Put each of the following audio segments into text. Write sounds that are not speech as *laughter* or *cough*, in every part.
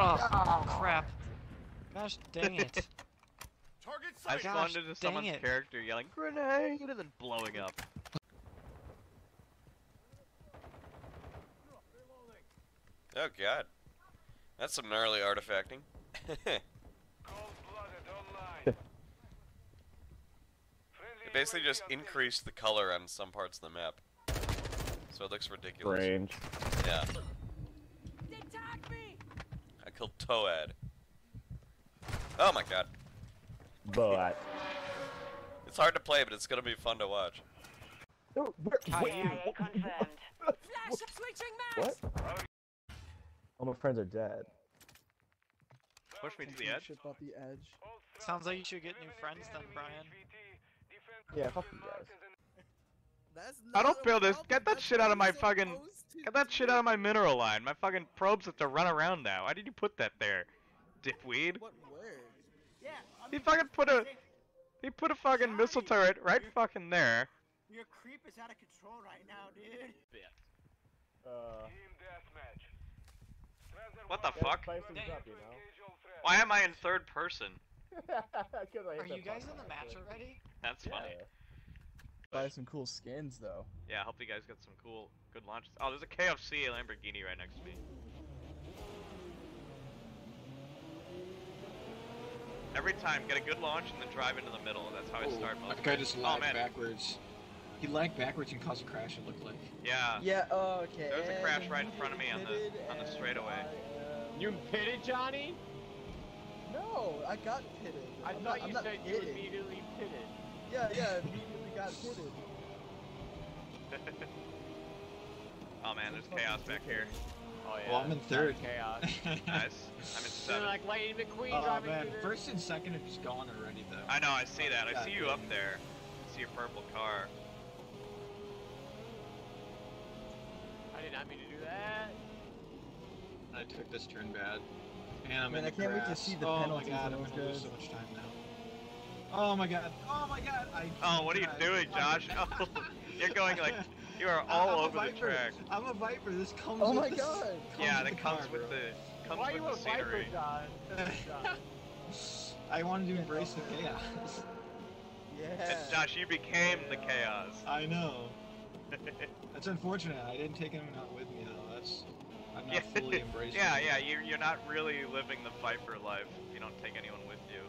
Oh, oh, crap. Gosh dang it. *laughs* I Gosh, spawned into dang someone's it. character yelling grenade and then blowing up. Oh god. That's some gnarly artifacting. *laughs* It basically just increased the color on some parts of the map. So it looks ridiculous. Range. Yeah. I killed Toad. Oh my god. But. *laughs* It's hard to play, but it's gonna be fun to watch. No, where- CIA wait, confirmed. *laughs* What? All my friends are dead. Push me to the edge. Shit about the edge. Sounds like you should get new friends then, Brian. Yeah, fuck you guys. That's I don't feel this. Get that shit out of my fucking. Get that shit out of my mineral line. My fucking probes have to run around now. Why did you put that there, dipweed? What where? He fucking put a. He put a fucking missile turret right fucking there. Your creep is out of control right now, dude. Uh, What the fuck? up, you know? Why am I in third person? *laughs* Are you guys in the match already? That's funny. Yeah. Buy some cool skins though. Yeah, I hope you guys get some cool, good launches. Oh, there's a KFC Lamborghini right next to me. Every time, get a good launch and then drive into the middle. That's how I start most. That guy just oh lagged man, backwards. He lagged backwards and caused a crash. It looked like. yeah. Yeah. Oh, okay. There was a crash right in front of me on the- on the straightaway. I, um, You pitted Johnny? No, I got pitted. I I'm thought not, you I'm said you pitted. immediately pitted. Yeah, yeah, immediately *laughs* got pitted. *laughs* oh man, there's chaos back here. Oh yeah. Well, I'm in third. Chaos. *laughs* Nice. I'm in They're seven. like Lightning McQueen Oh driving man, first and second have just gone already though. I know, I see that. I see you up there. I see your purple car. I did not mean to do that. I took this turn bad. And I'm Man, in I can't wait to see the oh penalties my god, I'm gonna lose so much time now. Oh my god. Oh my god. I Oh, what are you God, doing, Josh? *laughs* Oh, you're going like you are all I'm over the Viper. track. I'm a Viper. This comes. Oh with my the- god. Yeah, that comes car, with bro. the comes Why are you the a Viper, scenery. John? *laughs* John. I wanted to embrace the chaos. *laughs* Yeah. And Josh, you became the chaos. I know. That's unfortunate. I didn't take anyone out with me though. That's. I'm not fully embracing. yeah, yeah, you're, you're not really living the Viper life if you don't take anyone with you.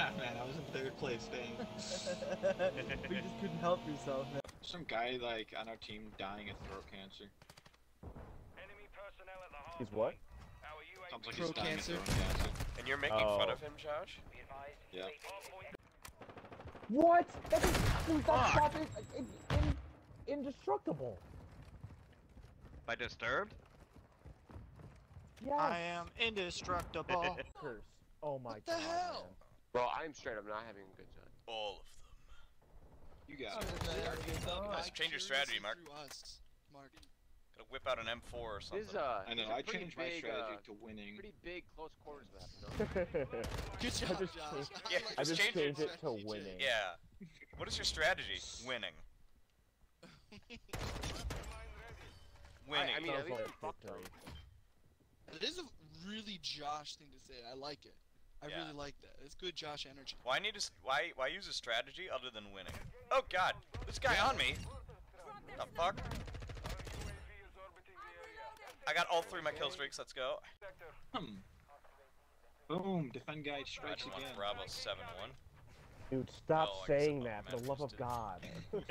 Yeah, *laughs* man, I was in third place, dang. *laughs* you just couldn't help yourself, man. Some guy like on our team dying of throat cancer. He's what? Sounds like Throat he's dying cancer? of throat cancer. And you're making Oh. fun of him, Josh? Yeah. What? That is, dude, that Fuck. stuff is in, in, indestructible. By disturbed? Yes. I am indestructible. *laughs* Curse. Oh my What the god. hell? man. Bro, I'm straight up not having a good time. All of them. You got it. Nice. Change your strategy, Mark. Mark. Gotta whip out an M4 or something. is uh, I know. a I pretty changed my big, strategy uh, to winning. Pretty big close quarters map, you know? Good I job, just Josh. changed- Yeah, I just just change it. changed it to winning. Yeah. What is your strategy? Winning. *laughs* Winning. I mean, at Sounds least like we fucked them. victory. It is a really Josh thing to say. I like it. I Yeah. really like that. It's good Josh energy. Why need to? Why? Why use a strategy other than winning? Oh God! This guy on me. The fuck? I got all three of my kill streaks. Let's go. Hmm. Boom. Defend guy strikes Imagine again. Bravo seven one. Dude, stop Oh, saying I'm that for the love of. God. *laughs*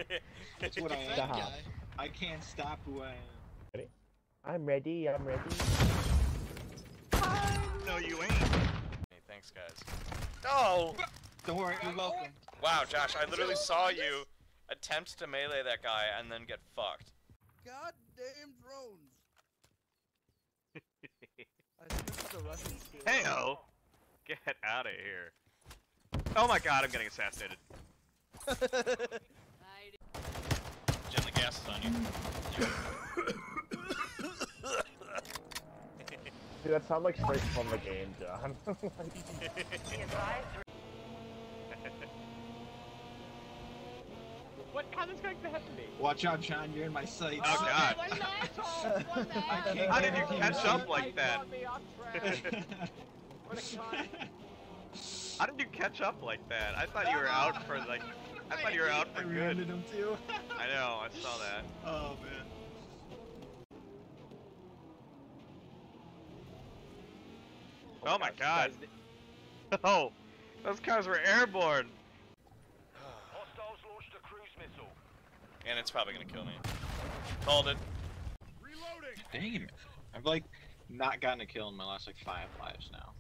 That's what I am. Stop. Guy. I can't stop who I am. Ready? I'm ready, I'm ready. No, you ain't. Hey, thanks, guys. Oh! Don't worry. You're welcome. Wow, Josh! I literally saw you attempt to melee that guy and then get fucked. Goddamn drones. I skipped the Russian skill. Heyo! Get out of here. Oh my god, I'm getting assassinated. Jen, the gas is on you. *laughs* *laughs* Dude, that sounds like straight from the game, John. Be *laughs* advised, What? How this going to happen to me? Watch out, John. You're in my sights. Oh, oh God. What an asshole! What an I asshole! can't How did you catch up like that? got me off track. *laughs* What a cunt. How did you catch up like that? I thought you were out for like. I thought you were out for *laughs* remembered good. I know. I saw that. Oh man. Oh my God. *laughs* Oh, those cars were airborne. And it's probably gonna kill me. Called it. Dang it. I've like not gotten a kill in my last like five lives now.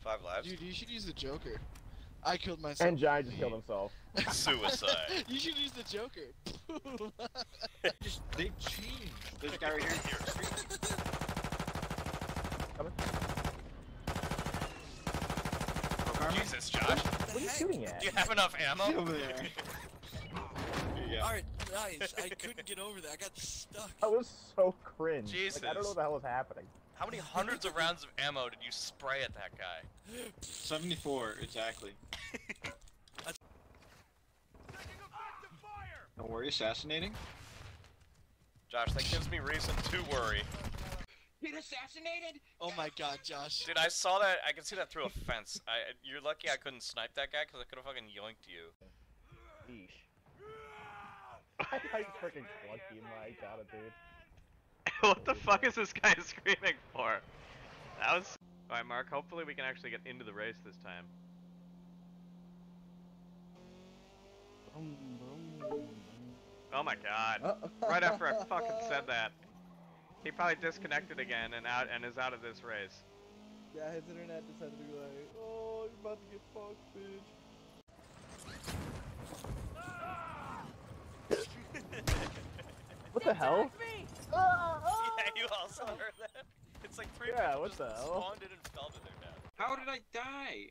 Five lives. Dude, you should use the Joker. I killed myself. And Jai just killed himself. *laughs* *laughs* Suicide. you should use the Joker. Just they changed. This guy right here. Jesus, Josh. What are you shooting at? Do you have enough ammo? Over there. *laughs* Yeah. Alright, nice. I couldn't get over that. I got stuck. That was so cringe. Jesus. Like, I don't know what the hell was happening. How many hundreds of rounds of ammo did you spray at that guy? 74 exactly. *laughs* Don't worry, assassinating. Josh, that gives me reason to worry. Get assassinated! Oh my god, Josh. Dude, I saw that. I can see that through a fence. I, you're lucky I couldn't snipe that guy because I could have fucking yoinked you. Yeesh. I freaking clunky my god, dude. *laughs* what the fuck is this guy *laughs* screaming for? That was. Alright, Mark. Hopefully we can actually get into the race this time. Oh my god. Right after I fucking said that. He probably disconnected again and out and is out of this race. Yeah, his internet decided to be like, oh, you're about to get fucked, bitch. *laughs* What the hell? Ah, ah, ah. Yeah, you also heard that? It's like three Yeah, people what just the hell? spawned in and fell to their death. How did I die?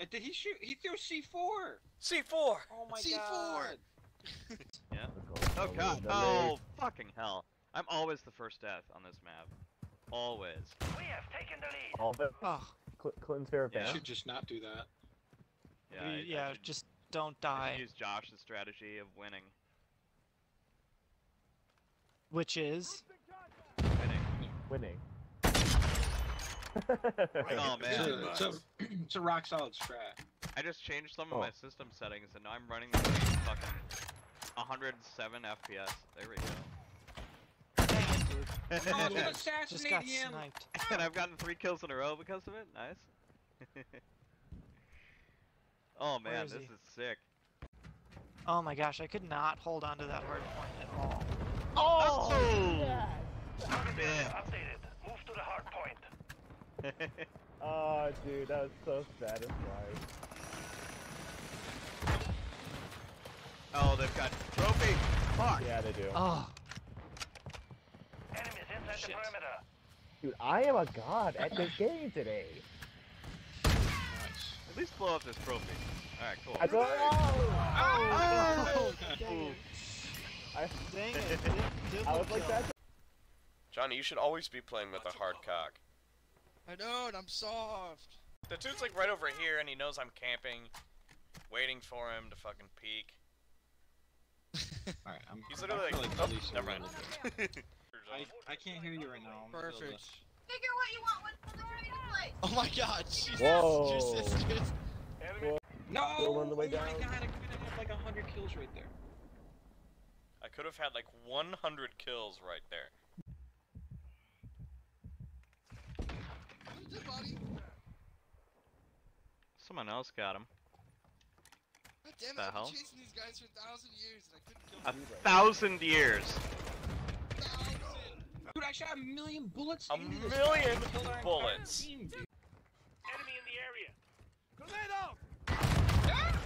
Uh, Did he shoot? He threw C4! C4! Oh my C4! god! *laughs* Oh god. Oh fucking hell. I'm always the first death on this map. Always. All of it. Oh, Cl- Clinton's favorite Yeah. I band. should just not do that. Yeah. y- I- I yeah, should- just don't die. use Josh's strategy of winning. Which is Winning. Winning. Oh man. It's a, it's, a, *clears throat* it's a rock solid strat. I just changed some of Oh. my system settings and now I'm running the fucking 107 FPS. There we go. Dang it, dude. Oh, Just assassinate got him! sniped. and I've gotten three kills in a row because of it. Nice. *laughs* oh man, is this he? is sick. Oh my gosh, I could not hold on to that hard point at all. Oh! oh! Updated, updated. Move to the hard point. oh, *laughs* dude, that was so satisfying. oh, they've got trophy. Fuck. Yeah, they do. Oh, shit. Dude, I am a god at this *laughs* game today. Nice. At least blow up this trophy. All right, cool. I go. Oh! Oh, Ooh. I, dang it. Oh! *laughs* Did, did I was like that. Johnny, you should always be playing with a hard cock. I know, and I'm soft. The dude's like right over here and he knows I'm camping, waiting for him to fucking peek. *laughs* Alright, I'm. He's I literally like, like oh, never mind. Little bit. I, I can't hear you right now. I'm Perfect. Figure what you want when the ready to play. Oh my god, Jesus. Whoa. Your sisters. No! Still on the way oh down. my god, I could have had like 100 kills right there. I could have had like 100 kills right there. Someone else got him. God damn it, The I've been hell? chasing these guys for a thousand years and I couldn't kill A them. thousand years. Thousand. Dude, I shot a million bullets. A into this million guy and killed our entire bullets.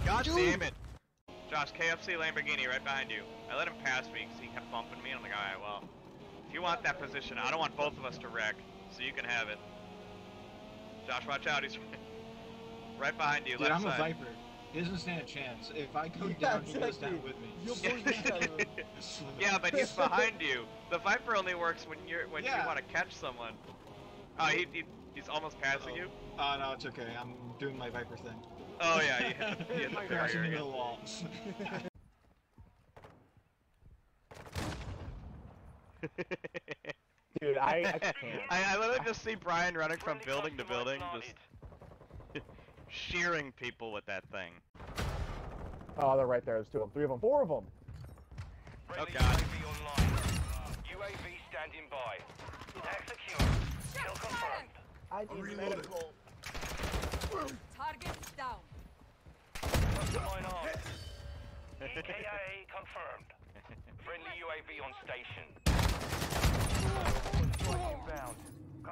Ah, dude. Damn it. Josh, KFC Lamborghini right behind you. I let him pass me because he kept bumping me, and I'm like, alright, well, if you want that position, I don't want both of us to wreck, so you can have it. Josh, watch out, he's *laughs* right behind you, Dude, left I'm a. Viper. Doesn't stand a chance. If I go yeah, down, exactly. he goes down with me. *laughs* yeah, but he's behind you. The Viper only works when you're when yeah. you want to catch someone. Oh, he, he he's almost passing oh. you. Oh no, it's okay. I'm doing my Viper thing. Oh yeah, yeah. I'm you. Into *laughs* the wall. Dude, I, I can't. *laughs* I, I literally just see Brian running from building to building, just shearing people with that thing. Oh, they're right there. There's two of them, three of them, four of them. Oh god. UAV uh, standing by. Tag secure. Kill confirmed. I need medical. Target down. Line on. EKIA confirmed. Friendly UAV on station. Inbound.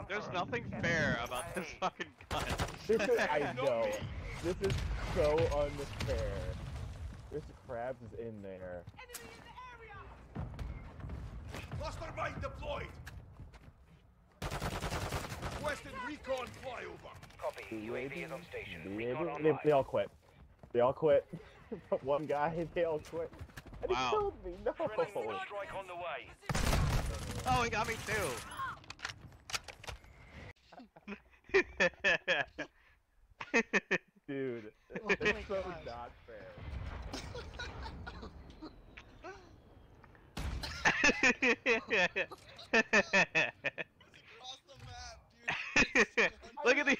There's nothing fair about this fucking gun. This is, I *laughs* know. This is so unfair. This Krabs is in there. Enemy in the area. Cluster mine deployed. Western recon flyover. Copy. UAV is on station. They, Recon they, online. they all quit. They all quit. But *laughs* One guy, they all quit. And he Wow. killed me. No. Friendly strike on the way. Oh, he got me too. Dude, Oh it's so gosh. not fair. Map, look at these,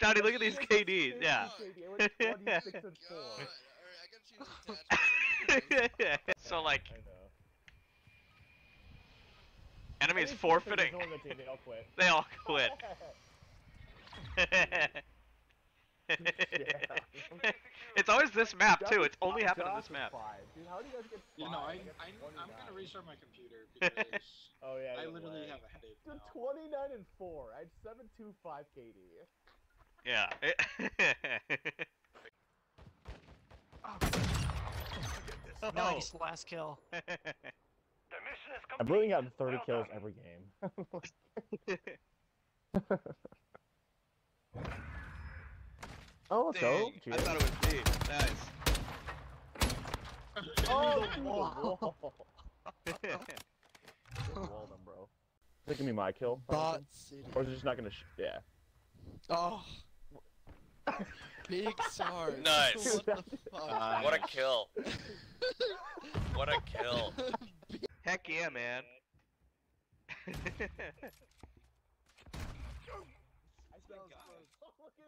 Johnny. Look at these KDs. Yeah. 650, *laughs* I went *laughs* 26 and 4. God. Alright, I gotta change the attachments. so like, I know. Enemies I think forfeiting. Krabs is on the They all quit. They all quit. *laughs* *laughs* *laughs* it's always this map too. It's only happened on this map. Dude, how do you guys get You know, I, get I, I'm gonna restart my computer because Oh yeah. I literally way. have a headache Dude, now. 29 and 4. I had 725 KD. Yeah. Oh. Nice last kill. The mission is complete. I've really gotten 30 Well kills every game. *laughs* oh, let's go. Dang, I thought it was me. Nice. *laughs* Oh, through the wall. Wall them, bro. *laughs* Is it gonna be my kill? Bot City. Or is it just not gonna sh- yeah. Oh. Big SARS. Nice. What the fuck? What a kill. What a kill. Heck yeah, man. *laughs*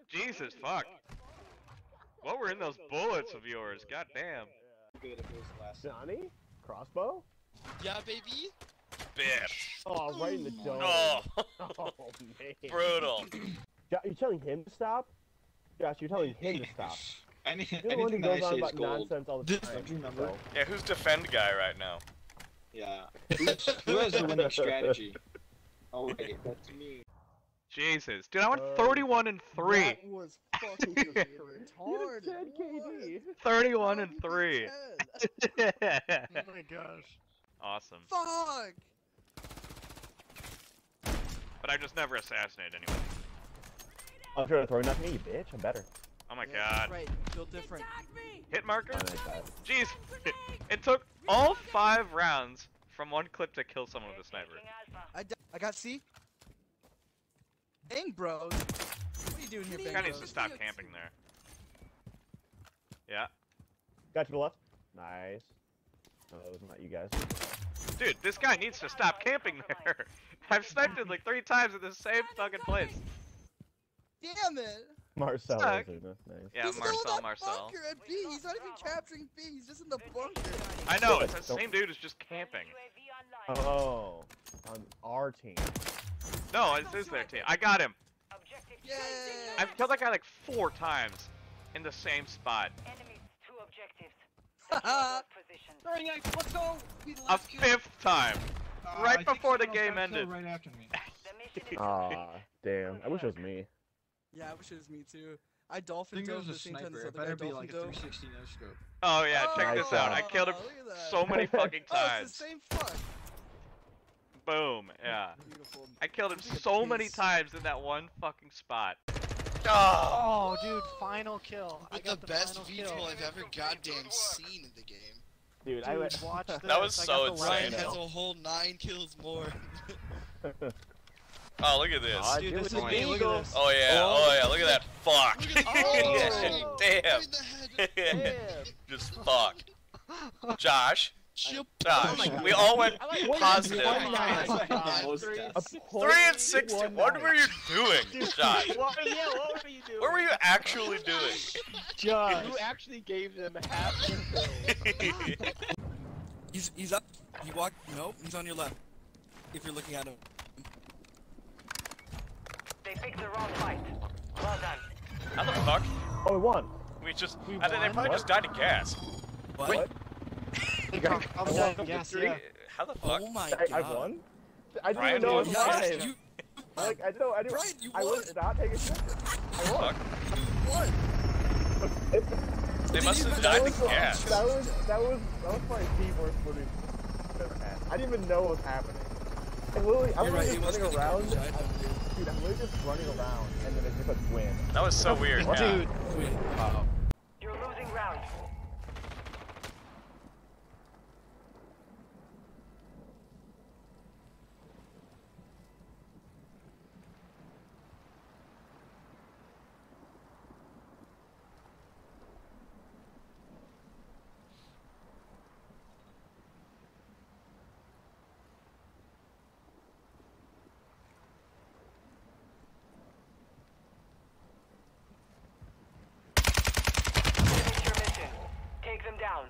Jesus fuck. What were in those bullets of yours? God damn. Good if it was the last Johnny? Crossbow? Yeah, baby. Bitch. Oh, right in the dome. Oh, *laughs* Oh, man. brutal. Jo- You're telling him to stop? Josh, you're telling him to stop. Any, You're the one who anything that I on say is gold. nonsense all the time. Don't remember? Yeah, who's defend guy right now? Yeah. Who's, who has the winning strategy? Oh wait, that's me. Jesus. Dude, I went Uh, 31 and 3. That was fucking *laughs* You did retarded. 10 KD. 31 How and 3. *laughs* Oh my gosh. awesome. Fuck. But I just never assassinate anyone. I'm trying to throw nothing at you, bitch. I'm better. Oh my Yeah, god. Right. Built different. Hit marker? I like. Jeez. It took all five rounds from one clip to kill someone with a sniper. I, I got C. Dang, bros. What are you doing here, Guy Bang needs to stop camping there. Yeah. Got to the left. Nice. Oh, that was not you guys. Dude, this guy needs to stop camping there. *laughs* I've sniped it like three times at the same fucking place. Damn it. Marcel Stuck. is in this. Nice. Yeah, he's still in Marcel, that Marcel. bunker at B. He's not even capturing B. He's just in the bunker. I know, it's the same dude is just camping. Oh, on our team. No, this is their team. I got him. Yay. I've killed that guy like four times in the same spot. Very nice. Let's go. We A left you. fifth time. Uh, Right I before the game ended. Right after me. Aw, *laughs* damn. I wish it was me. Yeah, I wish it was me too. I dolphin I dove at a the same time sniper. as the other better guy be like a dolphin dove. 360 no scope. Oh yeah, check Nice this out. I oh, killed him Oh, look at that. so many *laughs* fucking times. Oh, it's times. the same fuck. Boom. Yeah. Beautiful. I killed him Look at so many times in that one fucking spot. Oh, Oh, dude, final kill. I With got the the best final kill. I've ever goddamn seen in the game. Dude, I Dude, went. watch *laughs* this. That was I so got the insane. Ryan last has a whole nine kills more. *laughs* oh, look at this. Aw, Dude, this it is to me. me. Look at this. Oh yeah, Oh. oh yeah, look at that. Fuck. Look at. *laughs* Oh. Oh, Damn. right in the head. *laughs* Just fuck. Josh, Chip. Josh, oh we all went like- positive. One nine. A Three and sixty. point What one were you doing, Josh? What, yeah, what were you doing? What were you actually doing? Josh. You actually gave them half the. *laughs* He's he's up. He walked. Nope, he's on your left. If you're looking at him. They picked the wrong fight. Well done. How the fuck? Oh, we won. We just. We I think they won? probably just died of gas. What? What? *laughs* They probably died of gas, yeah. How the fuck? Oh my I, I won? I didn't Brian even know it won. was Yes, live. you *laughs* Like, I didn't know, I didn't, Brian, you I won. was not paying attention. *laughs* I won. Fuck. won. They must have died That of gas. that was, that was, that was probably the worst footage I've ever had. I didn't even know what was happening. I literally, I was You're right, just it running around. Garbage, I I'm, dude, I'm literally just running around, and then it just like win. That was so *laughs* weird. What? Yeah. Dude, Wait. Down.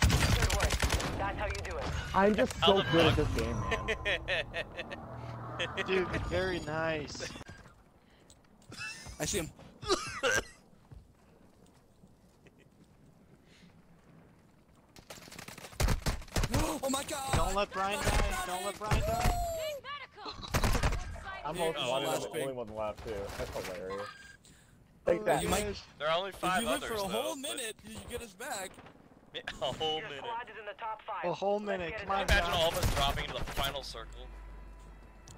Good work. That's how you do it. I'm just so the good at this game, man. *laughs* dude, very nice. I see him. *laughs* oh my god! Don't let Brian die. Don't let Brian die. I'm Dude, hoping oh, one of the ping. only one left too. That's hilarious. Take that. You might- There are only If five you live others for a though, whole but- minute, you get us back. *laughs* A whole Your minute. squad is in the top five. A whole Let's minute, get it come on, done. Imagine all of us dropping into the final circle.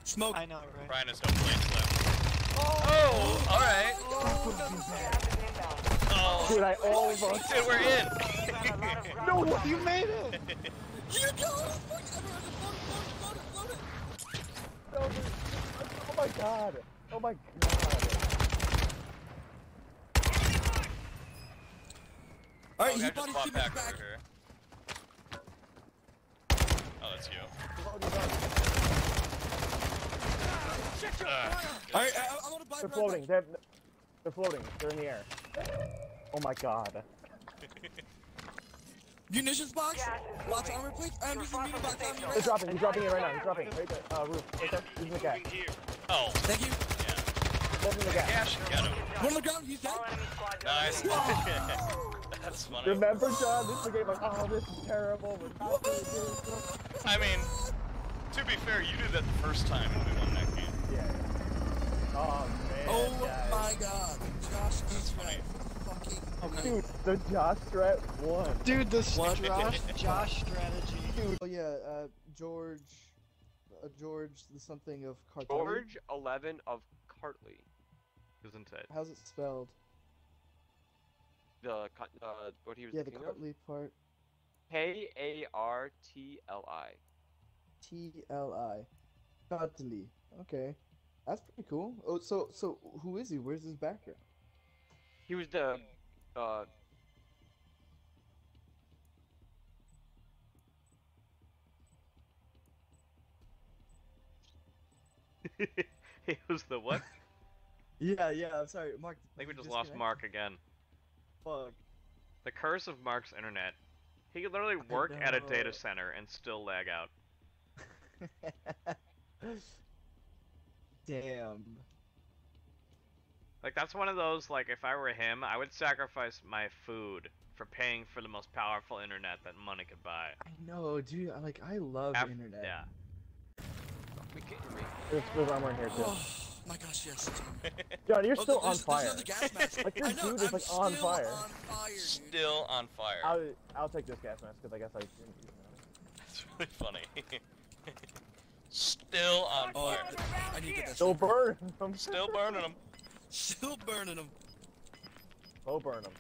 Smoke. I know, right? Brian has no plates left. Oh, alright. Gas is inbound. Oh, Dude, I almost. dude, we're in. A lot of *laughs* ground No, work. You made it! *laughs* You go! Oh my god. Oh my god. Alright, Oh, he guy bought his bought teammates back back. Oh, that's you. Ugh. Alright, I, I want to buy They're floating. They're, they're floating. They're in the air. Oh my god. Munitions box? Gas is Lots of moving. armor plates? I'm You're using far muni box on safe right He's dropping. He's dropping it right now. He's dropping. Right there. Uh, roof. Right there. Using the gas. Oh, Thank you. yeah. Holding the gas. Yeah, should get him. One on the ground, he's dead. All enemy squads Nice. *laughs* That's funny. Remember, John? This is the game like, oh, this is terrible. We're not gonna do this. I mean, to be fair, you did that the first time and we won that game. Yeah. Oh man. Oh guys. my god. Josh is funny. fucking Dude, the Josh strat won. Dude, the What? Josh, Josh *laughs* strategy. Oh yeah, uh, George, uh, George, the something of Kartli. George 11 of Kartli. Isn't it? How's it spelled? The uh, what he was Yeah, the thinking of? Kartli part. K A R T L I. T L I. Cartley. Okay, that's pretty cool. Oh, so so who is he? Where's his background? He was the uh he *laughs* was the what? Yeah, yeah. I'm sorry, Mark. I think we just lost? Mark again. Fuck. The curse of Mark's internet. He could literally work at a data center and still lag out. *laughs* Damn. Like that's one of those like if I were him, I would sacrifice my food for paying for the most powerful internet that money could buy. I know, dude. I like. I love Af- internet. Yeah. we kidding me. There's, there's armor in here too. Oh my gosh, yes. *laughs* John, you're Oh, still on fire. There's another gas mask. Like, your know, dude is, I'm like, on still fire. on fire, dude. Still on fire. I'll, I'll take this gas mask because I guess I didn't use it. That's really funny. *laughs* Still on Oh, fire. I need to get this. Still shit. I'm Still burning them. Still burning him. Slow burn them.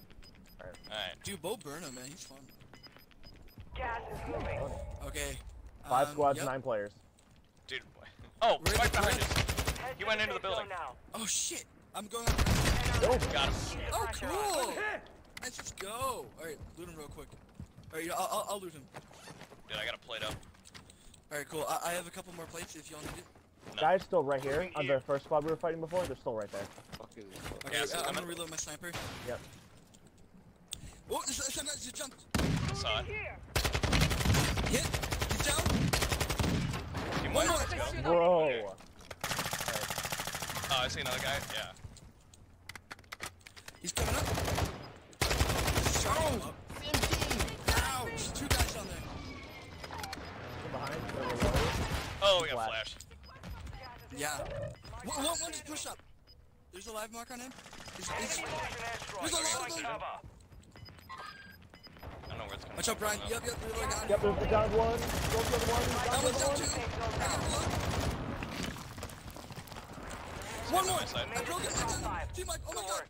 Alright. Dude, Bo Burnham, man, he's fun. Gas is moving. Okay. Five um, squads, yep. nine players. Dude. boy. Oh, Where's right behind us. He to went the into the building. Now. Oh shit! I'm going up. Got him. Oh cool! Let's just go. All right, loot him real quick. All right, I'll, I'll, I'll loot him. Dude, I got a plate up. All right, cool. I, I have a couple more plates if y'all need it. No. Guys still right here on the first squad we were fighting before. They're still right there. Okay, Gas is uh, I'm gonna reload my sniper. Yep. Oh, there's some guys just jumped. Saw it. Hit. He's down. Team One white, more. let's go. Bro. Oh, I see another guy. Yeah. He's coming up. Oh! Ouch! Two guys down there. Behind. Oh, we got Flash. Flash. Yeah. One, one, one just push up. There's a live mark on him. He's, he's, Enemy launching airstrike. There's a lot of them. I don't know where it's coming watch out. Brian. though. Yep, yep. Reload down. Yep, there's the down one. Go for the one. That Down one's down one. too. Safe zone I got down. one. One more. I broke it. I got him. Team Mike. Oh my god.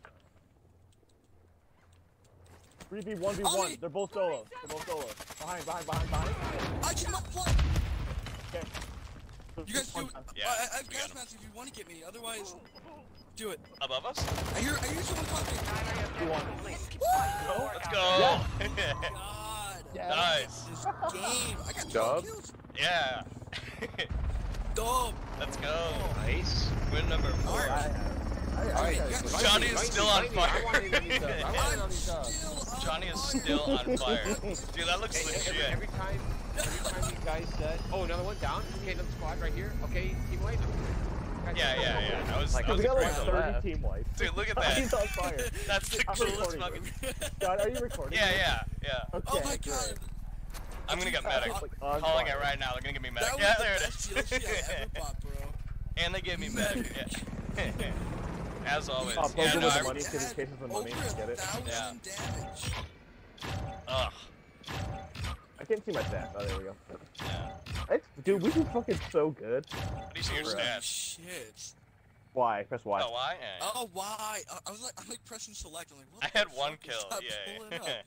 3v, 1v1. Ollie. They're both solos. They're both solos. Behind, behind, behind, behind. I cannot fly. Okay. You guys do. Yeah, I, I have gas got him. masks if you want to get me. Otherwise, do it. Above us? I hear. I hear someone talking. Let's go. God. Nice. This game. I got Dub. kills. yeah. Dub. Let's go. Nice. Win number four. I, I, I, I, Johnny is still on fire. I wanted to these I wanted on these I'm still on Johnny is still on fire. Dude, that looks Hey, every, legit. every time, every time you guys said, oh, another one down. Okay, another squad right here. Okay, team white. Yeah, yeah, yeah. That was, that we was got like crazy. 30 team wipes. Dude, look at *laughs* that. He's on fire. *laughs* That's the I'm coolest recording fucking. *laughs* God, are you recording? Yeah, yeah, yeah. Okay, Oh my good. god. I'm gonna get medic. On Calling fire. it right now. They're gonna give me medic. That was Yeah, the there it best is. I ever bought, bro. and they gave me medic. Yeah. As always. Oh, Yeah, no, with the I, money, 'cause in of the money, Over a get it. thousand Yeah. damage. ugh. I can't see my stats. Oh, there we go. Yeah. It's, dude, we do fucking so good. What do you see your Holy stats? Shit. Why? Press Y. Oh, why? Oh, why? I, I was like, I'm like pressing select. I'm like, what I had one fuck kill. that Yeah. pulling yeah. up?